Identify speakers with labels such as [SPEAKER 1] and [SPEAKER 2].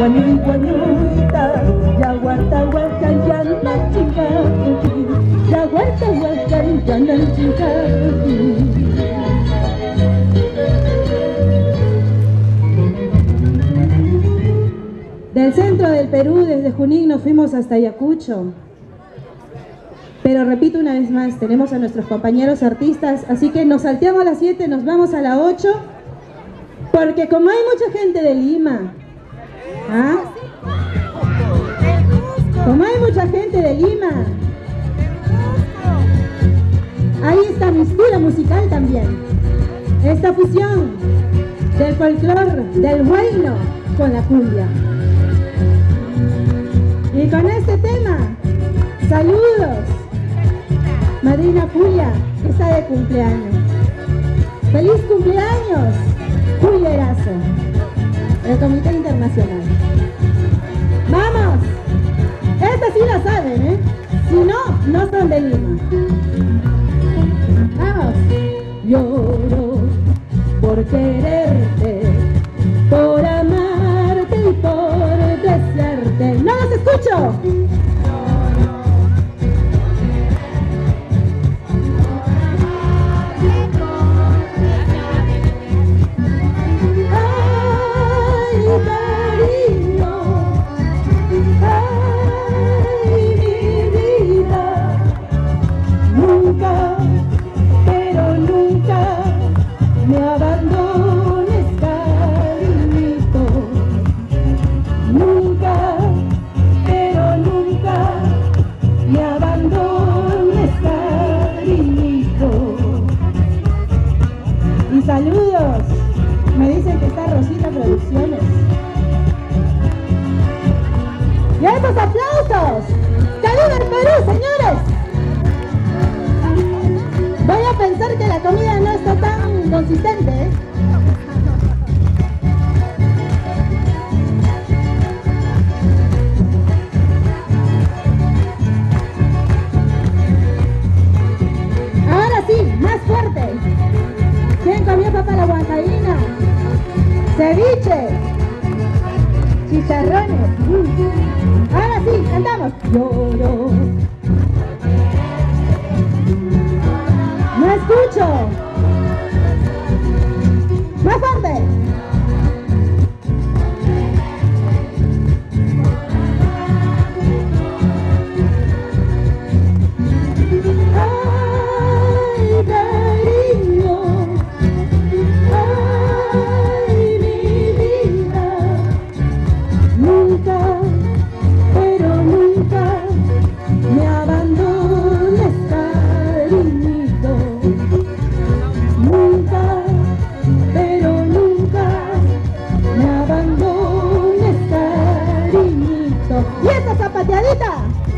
[SPEAKER 1] Chinga,
[SPEAKER 2] Del centro del Perú, desde Junín, nos fuimos hasta Ayacucho. Pero repito una vez más, tenemos a nuestros compañeros artistas, así que nos salteamos a las 7, nos vamos a las 8, porque como hay mucha gente de Lima, ¿ah? como hay mucha gente de Lima, hay esta mistura musical también, esta fusión del folclore, del huayno con la cumbia. Y con este tema, saludos, Madrina Julia, que está de cumpleaños. ¡Feliz cumpleaños, Julia Erazo, el Comité ¡Vamos! Esta sí la saben, ¿eh? Si no, no son de Lima. ¡Vamos! Lloro por quererte, por amarte y por desearte. ¡No los escucho! Producciones. ¡Y estos aplausos! ¡Saludos al Perú, señores! Voy a pensar que la comida no está tan consistente, Ceviche. Chicharrones. Ahora sí, cantamos. Lloro. No escucho. Yeah.